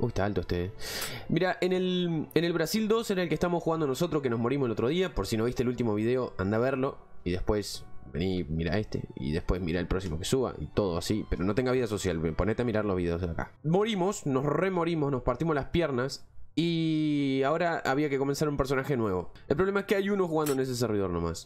Uy, está alto este. eh. Mira, en el, en el Brasil 2 era el que estamos jugando nosotros, que nos morimos el otro día. Por si no viste el último video, anda a verlo. Y después vení, mira este. Y después mira el próximo que suba. Y todo así. Pero no tenga vida social. Ponete a mirar los videos de acá. Morimos, nos remorimos, nos partimos las piernas. Y ahora había que comenzar un personaje nuevo. El problema es que hay uno jugando en ese servidor nomás.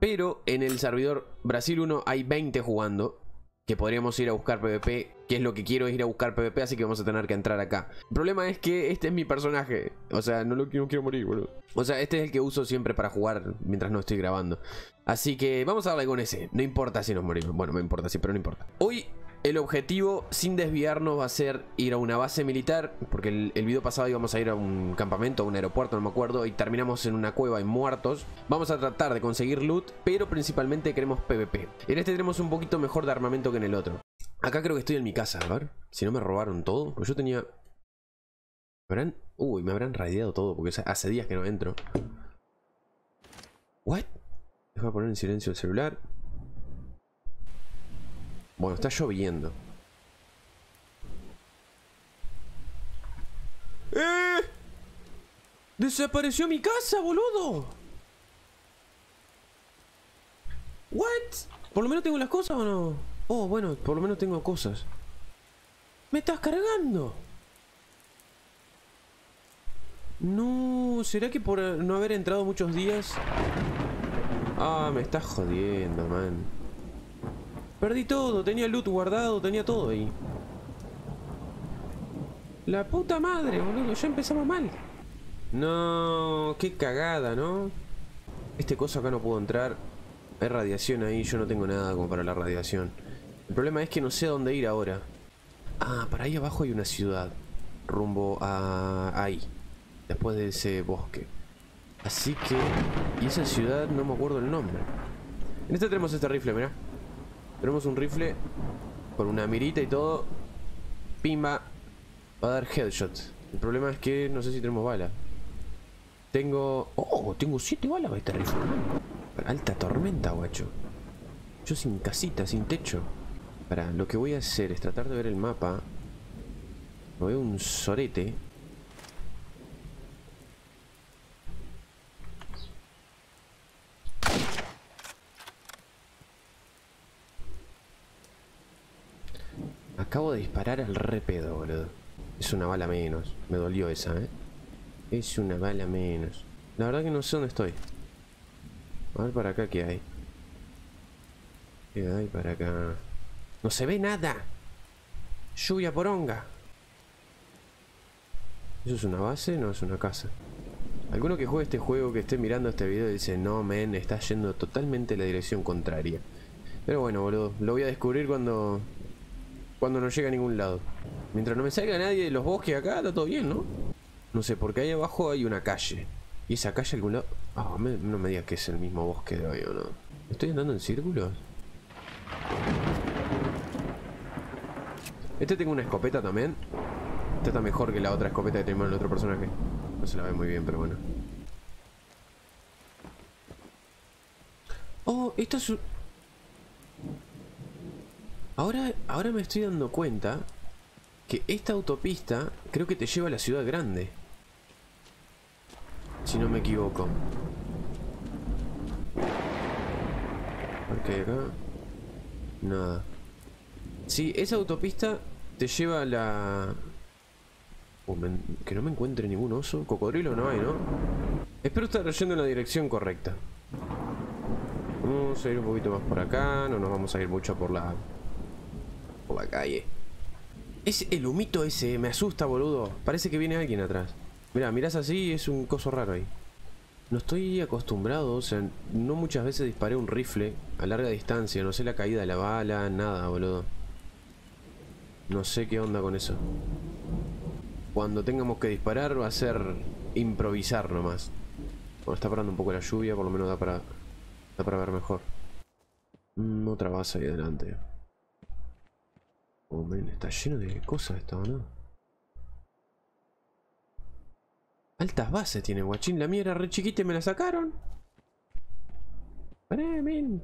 Pero en el servidor Brasil 1 hay 20 jugando. Que podríamos ir a buscar PvP. Que es lo que quiero, es ir a buscar PvP. Así que vamos a tener que entrar acá. El problema es que este es mi personaje. O sea, no, lo, quiero morir, boludo. O sea, este es el que uso siempre para jugar mientras no estoy grabando. Así que vamos a darle con ese. No importa si nos morimos. Bueno, me importa, sí, pero no importa. Hoy el objetivo, sin desviarnos, va a ser ir a una base militar. Porque el, el video pasado íbamos a ir a un campamento, a un aeropuerto, no me acuerdo. Y terminamos en una cueva y muertos. Vamos a tratar de conseguir loot, pero principalmente queremos PvP. En este tenemos un poquito mejor de armamento que en el otro. Acá creo que estoy en mi casa, a ver. Si no me robaron todo. Pues yo tenía. ¿Me habrán. Uy, me habrán radiado todo porque hace días que no entro. ¿What? Deja poner en silencio el celular. Bueno, está lloviendo. ¡Eh! ¡Desapareció mi casa, boludo! ¿What? ¿Por lo menos tengo las cosas o no? Oh, bueno, por lo menos tengo cosas. ¡Me estás cargando! No, ¿será que por no haber entrado muchos días? Ah, me estás jodiendo, man. Perdí todo, tenía loot guardado, tenía todo ahí. La puta madre, boludo, ya empezamos mal. No, qué cagada, ¿no? Este coso acá no puedo entrar. Hay radiación ahí, yo no tengo nada como para la radiación. El problema es que no sé a dónde ir ahora. Ah, para ahí abajo hay una ciudad. Rumbo a ahí. Después de ese bosque. Así que... Y esa ciudad no me acuerdo el nombre. En este tenemos este rifle, mirá. Tenemos un rifle con una mirita y todo. Pimba. Va a dar headshot. El problema es que no sé si tenemos bala. Tengo... Oh, tengo 7 balas para este rifle. Alta tormenta, guacho. Yo sin casita, sin techo. Para, lo que voy a hacer es tratar de ver el mapa. No veo un sorete. Acabo de disparar al repedo, boludo. Es una bala menos. Me dolió esa, ¿eh? Es una bala menos. La verdad que no sé dónde estoy. A ver para acá qué hay. ¿Qué hay para acá? No se ve nada. Lluvia poronga. ¿Eso es una base? No, es una casa. Alguno que juegue este juego, que esté mirando este video, dice, no, men, está yendo totalmente en la dirección contraria. Pero bueno, boludo, lo voy a descubrir cuando... Cuando no llegue a ningún lado. Mientras no me salga nadie de los bosques acá, está todo bien, ¿no? No sé, porque ahí abajo hay una calle. ¿Y esa calle algún lado? Ah, no me digas que es el mismo bosque de hoy, ¿o no? ¿Estoy andando en círculos? Este tengo una escopeta también. Esta está mejor que la otra escopeta que tenemos en el otro personaje. No se la ve muy bien, pero bueno. Oh, esto es... Ahora, ahora me estoy dando cuenta que esta autopista creo que te lleva a la ciudad grande. Si no me equivoco. Hay acá. Nada. Sí, esa autopista te lleva a la... Que no me encuentre ningún oso. Cocodrilo no hay, ¿no? Espero estar yendo en la dirección correcta. Vamos a ir un poquito más por acá. No nos vamos a ir mucho por la... Por la calle. Es el humito ese. Me asusta, boludo. Parece que viene alguien atrás. Mira, mirás así es un coso raro ahí. No estoy acostumbrado, o sea, no muchas veces disparé un rifle a larga distancia, no sé la caída de la bala, nada, boludo. No sé qué onda con eso. Cuando tengamos que disparar va a ser improvisar nomás. Bueno, está parando un poco la lluvia, por lo menos da para, da para ver mejor. Mm, otra base ahí adelante. Oh, men, está lleno de cosas esto, ¿no? Altas bases tiene guachín. La mía era re chiquita y me la sacaron. Men.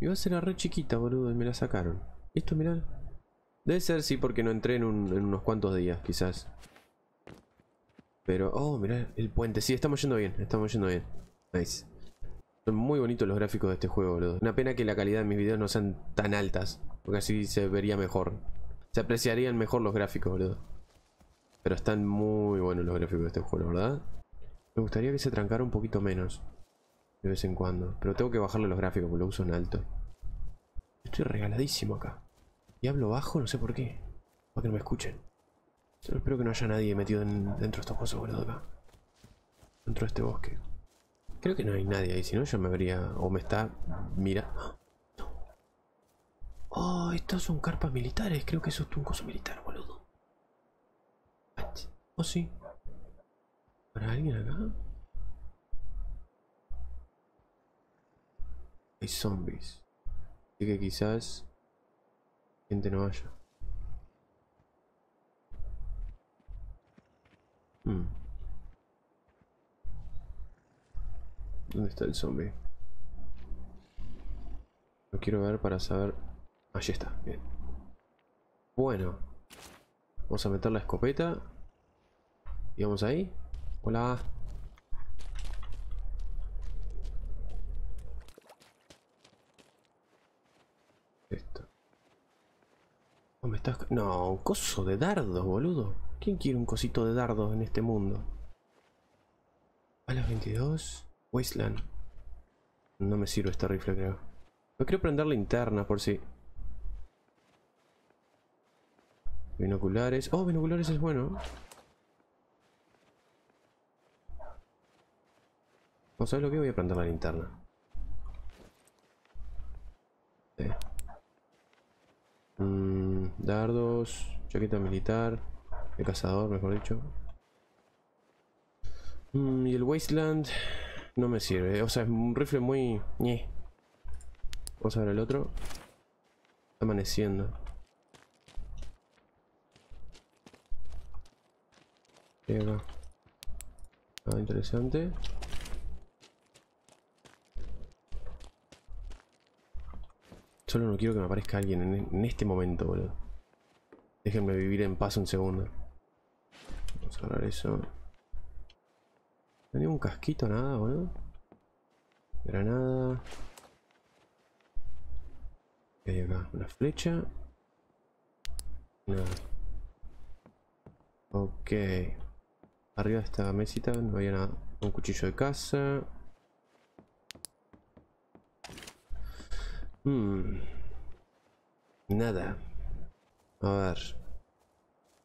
Iba a ser re chiquita, boludo, y me la sacaron. Esto, mirá. Debe ser, sí, porque no entré en, en unos cuantos días, quizás. Pero, oh, mirá, el puente. Sí, estamos yendo bien, estamos yendo bien. Nice. Son muy bonitos los gráficos de este juego, boludo. Una pena que la calidad de mis videos no sean tan altas. Porque así se vería mejor. Se apreciarían mejor los gráficos, boludo. Pero están muy buenos los gráficos de este juego, ¿verdad? Me gustaría que se trancara un poquito menos. De vez en cuando. Pero tengo que bajarle los gráficos porque lo uso en alto. Estoy regaladísimo acá. Y hablo bajo, no sé por qué. Para que no me escuchen. Solo espero que no haya nadie metido dentro de estos cosas, boludo, acá. Dentro de este bosque. Creo que no hay nadie ahí, si no yo me vería... O me está... Mira... Oh, estos son carpas militares. Creo que eso es un coso militar, boludo. ¿Oh, sí? ¿Para alguien acá? Hay zombies. Así que quizás... Gente no haya. Hmm. ¿Dónde está el zombie? Lo quiero ver para saber... Allí está, bien. Bueno. Vamos a meter la escopeta. Y vamos ahí. Hola. Esto. No, un coso de dardos, boludo. ¿Quién quiere un cosito de dardos en este mundo? A las 22. Wasteland. No me sirve este rifle, creo. No quiero prender linterna por si... Binoculares. Oh, binoculares es bueno. A ver lo que voy a prender la linterna. Mm, dardos, chaqueta militar, de cazador, mejor dicho. Mm, y el Wasteland no me sirve. O sea, es un rifle muy... Vamos a ver el otro. Amaneciendo. Ah, interesante. Solo no quiero que me aparezca alguien en, este momento, boludo. Déjenme vivir en paz un segundo. Vamos a agarrar eso. ¿No un casquito, nada, boludo? Granada. ¿Qué hay acá? Una flecha. Nada. Ok. Arriba de esta mesita no había nada. Un cuchillo de caza. Hmm. Nada. A ver.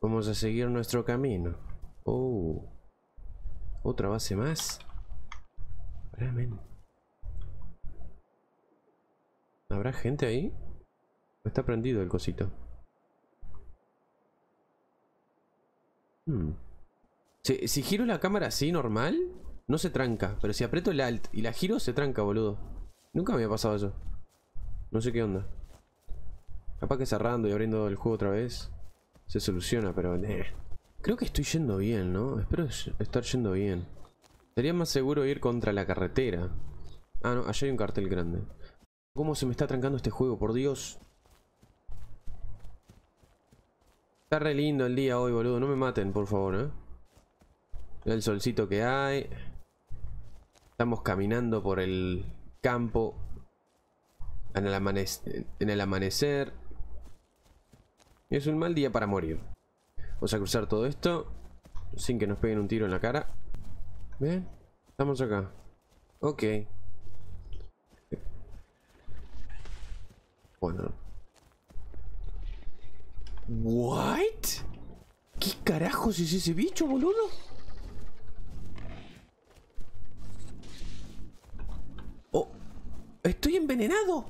Vamos a seguir nuestro camino. Oh. Otra base más. ¿Habrá gente ahí? Está prendido el cosito. Hmm. Si, giro la cámara así, normal, no se tranca. Pero si aprieto el alt y la giro, se tranca, boludo. Nunca me había pasado eso. No sé qué onda. Capaz que cerrando y abriendo el juego otra vez se soluciona, pero... Creo que estoy yendo bien, ¿no? Espero estar yendo bien. Sería más seguro ir contra la carretera. Ah, no, allá hay un cartel grande. ¿Cómo se me está trancando este juego? Por Dios. Está re lindo el día hoy, boludo. No me maten, por favor, ¿eh? el solcito que hay. Estamos caminando por el campo. En el, amanecer. Es un mal día para morir. Vamos a cruzar todo esto. Sin que nos peguen un tiro en la cara. ¿Ven? Estamos acá. Ok. Bueno. ¿What? ¿Qué carajos es ese bicho, boludo? ¡Estoy envenenado!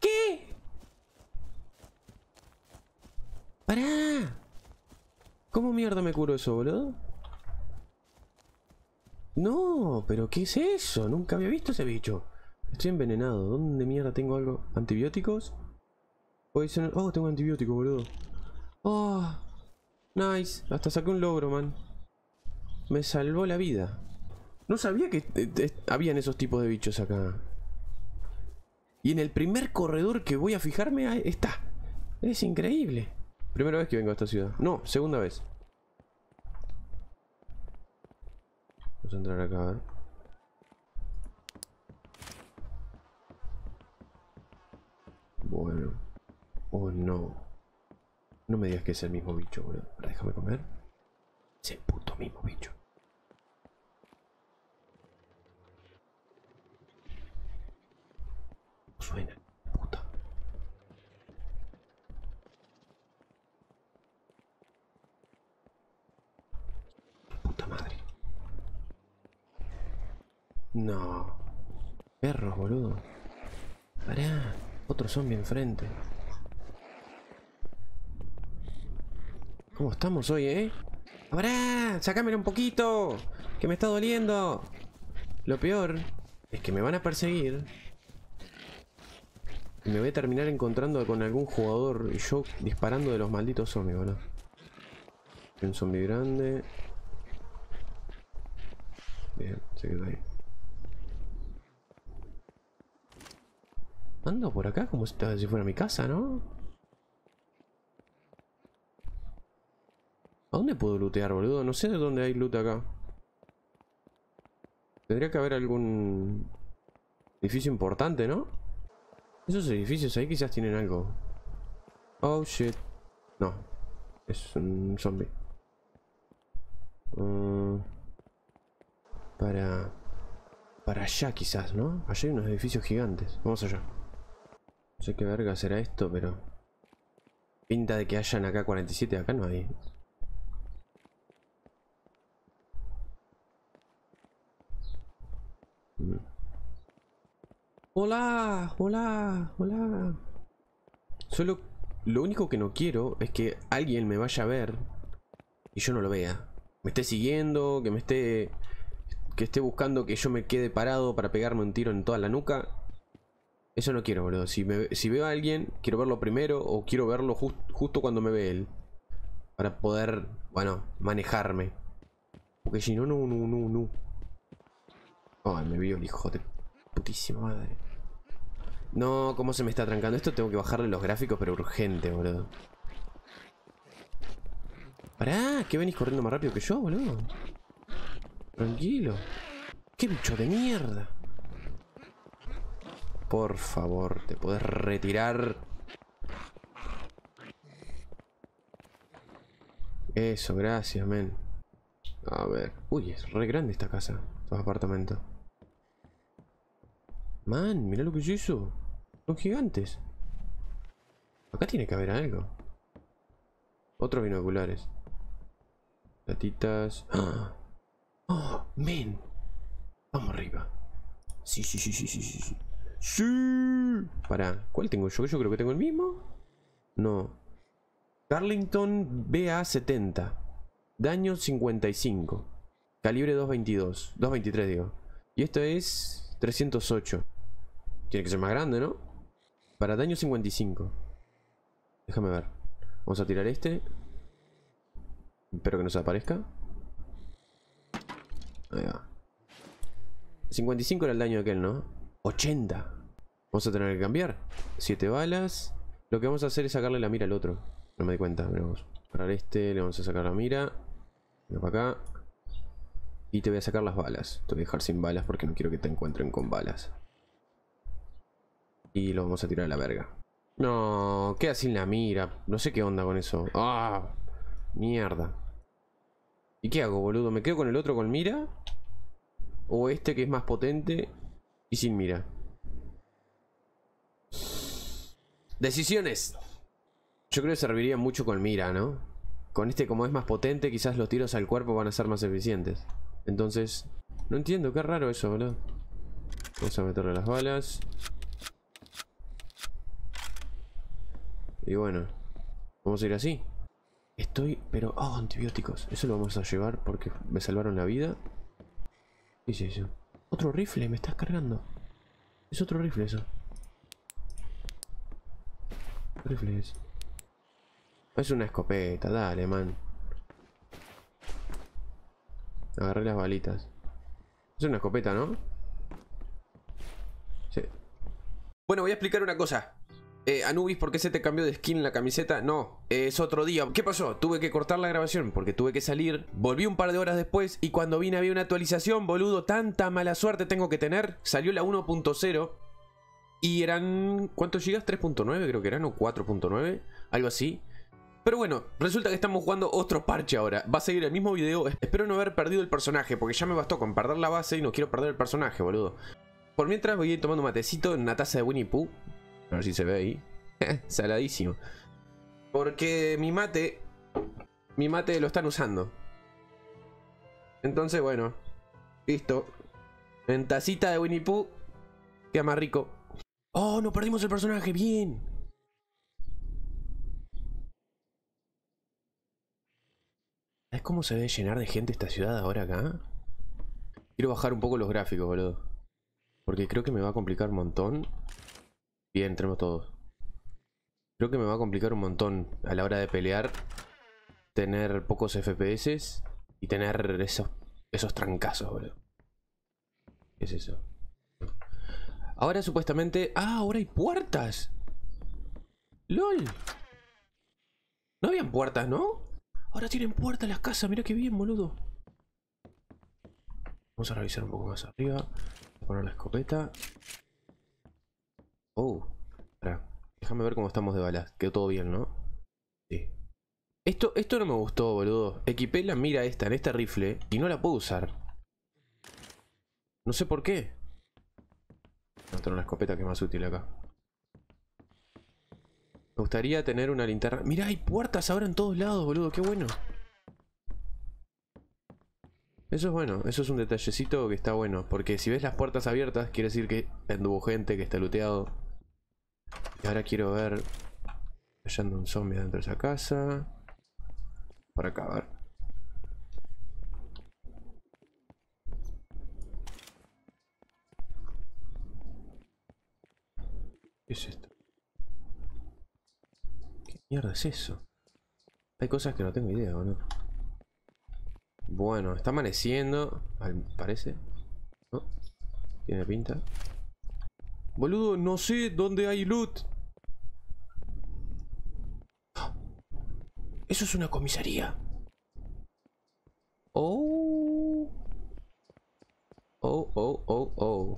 ¿Qué? ¡Pará! ¿Cómo mierda me curo eso, boludo? No, pero ¿qué es eso? Nunca había visto ese bicho. Estoy envenenado. ¿Dónde mierda tengo algo? ¿Antibióticos? Oh, tengo antibiótico, boludo. Oh, nice. Hasta saqué un logro, man. Me salvó la vida. No sabía que eh, eh, habían esos tipos de bichos acá. Y en el primer corredor que voy a fijarme, está. Es increíble. Primera vez que vengo a esta ciudad. No, segunda vez. Vamos a entrar acá, ver. Bueno. Oh no. No me digas que es el mismo bicho, boludo. Déjame comer. Es el puto mismo bicho. Suena, puta. Puta madre. No. Perros, boludo. Pará. Otro zombie enfrente. ¿Cómo estamos hoy, eh? ¡Pará! ¡Sácamelo un poquito! ¡Que me está doliendo! Lo peor es que me van a perseguir. Me voy a terminar encontrando con algún jugador y yo disparando de los malditos zombies, boludo. Un zombie grande. Bien, se quedó ahí. Ando por acá como si fuera mi casa, ¿no? ¿A dónde puedo lootear, boludo? No sé de dónde hay loot acá. Tendría que haber algún edificio importante, ¿no? Esos edificios ahí quizás tienen algo. Oh, shit. No. Es un zombie. Mm. para... Para allá quizás, ¿no? Allá hay unos edificios gigantes. Vamos allá. No sé qué verga será esto, pero... Pinta de que hayan acá 47, acá no hay. Mm. Hola, hola, hola. Solo lo único que no quiero es que alguien me vaya a ver y yo no lo vea. Me esté siguiendo, que me esté que esté buscando que yo me quede parado para pegarme un tiro en toda la nuca eso no quiero, boludo. Si, veo a alguien, quiero verlo primero o quiero verlo justo cuando me ve él. Para poder, bueno, manejarme. Porque si no, no, no, no, no. Ay, me vio el hijo de putísima madre. No, cómo se me está trancando. Esto tengo que bajarle los gráficos, pero urgente, boludo. Pará, ¿qué venís corriendo más rápido que yo, boludo? Tranquilo. ¡Qué bicho de mierda! Por favor, te puedes retirar. Eso, gracias, men. A ver. Uy, es re grande esta casa. Estos apartamentos. Man, mira lo que es eso. Son gigantes. Acá tiene que haber algo. Otros binoculares. Platitas. ¡Ah! ¡Oh, men! Vamos arriba. Sí, sí, sí, sí, sí, sí. Sí. Para, ¿cuál tengo yo? Yo creo que tengo el mismo. No. Carlington BA70. Daño 55. Calibre 222. 223 digo. Y esto es 308. Tiene que ser más grande, ¿no? Para daño 55. Déjame ver. Vamos a tirar este. Espero que no se aparezca. Ahí va. 55 era el daño de aquel, ¿no? 80. Vamos a tener que cambiar. 7 balas. Lo que vamos a hacer es sacarle la mira al otro. No me di cuenta. Vamos a parar este. Le vamos a sacar la mira. Venga para acá. Y te voy a sacar las balas. Te voy a dejar sin balas porque no quiero que te encuentren con balas. Y lo vamos a tirar a la verga. No, queda sin la mira. No sé qué onda con eso. ¡Ah! Mierda. ¿Y qué hago, boludo? ¿Me quedo con el otro con mira? ¿O este que es más potente y sin mira. Decisiones. Yo creo que serviría mucho con mira, ¿no? Con este como es más potente, quizás los tiros al cuerpo van a ser más eficientes. Entonces, no entiendo, qué raro eso, boludo. Vamos a meterle las balas. Y bueno, vamos a ir así. Estoy, pero... Oh, antibióticos. Eso lo vamos a llevar porque me salvaron la vida. ¿Qué es eso? Otro rifle, me estás cargando. Es otro rifle eso. ¿Qué rifle es? Es una escopeta, dale, man. Agarré las balitas. Es una escopeta, ¿no? Sí. Bueno, voy a explicar una cosa. Eh, Anubis, ¿por qué se te cambió de skin la camiseta? No, eh, es otro día. ¿Qué pasó? Tuve que cortar la grabación porque tuve que salir. Volví un par de horas después y cuando vine había una actualización, boludo. Tanta mala suerte tengo que tener. Salió la 1.0 y eran... ¿Cuántos gigas? 3.9 creo que eran o 4.9. Algo así. Pero bueno, resulta que estamos jugando otro parche ahora. Va a seguir el mismo video. Espero no haber perdido el personaje porque ya me bastó con perder la base y no quiero perder el personaje, boludo. Por mientras voy a ir tomando matecito en una taza de Winnie Pooh. A ver si se ve ahí. Saladísimo. Porque mi mate... Mi mate lo están usando. Entonces, bueno. Listo. En tacita de Winnie Pooh. Queda más rico. Oh, no perdimos el personaje. Bien. ¿Sabes cómo se debe llenar de gente esta ciudad ahora acá? Quiero bajar un poco los gráficos, boludo. Porque creo que me va a complicar un montón. Bien, entremos todos. Creo que me va a complicar un montón a la hora de pelear. Tener pocos FPS y tener esos, esos trancazos, boludo. ¿Qué es eso? Ahora supuestamente... ¡Ah, ahora hay puertas! ¡Lol! No habían puertas, ¿no? Ahora tienen puertas las casas, mira qué bien, boludo. Vamos a revisar un poco más arriba. Voy poner la escopeta. Oh. Déjame ver cómo estamos de balas. Quedó todo bien, ¿no? Sí. Esto, esto no me gustó, boludo. Equipé la mira esta en este rifle y no la puedo usar. No sé por qué. Voy a una escopeta que es más útil acá. Me gustaría tener una linterna. Mira, hay puertas ahora en todos lados, boludo. Qué bueno. Eso es bueno. Eso es un detallecito que está bueno. Porque si ves las puertas abiertas, quiere decir que anduvo gente, que está looteado. Y ahora quiero ver... Hallando un zombie dentro de esa casa. Por acá, a ver. ¿Qué es esto? ¿Qué mierda es eso? Hay cosas que no tengo idea, boludo. Bueno, está amaneciendo, parece. ¿No? Tiene pinta. Boludo, no sé dónde hay loot. Eso es una comisaría. Oh. Oh, oh, oh, oh.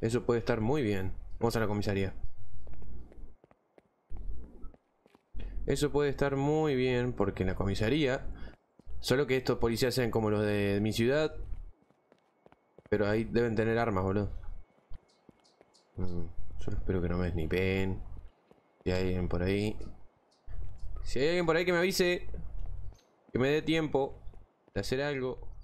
Eso puede estar muy bien. Vamos a la comisaría. Eso puede estar muy bien porque en la comisaría... Solo que estos policías sean como los de mi ciudad. Pero ahí deben tener armas, boludo. Mm, solo espero que no me snipen. Si hay alguien por ahí. Si hay alguien por ahí que me avise. Que me dé tiempo de hacer algo.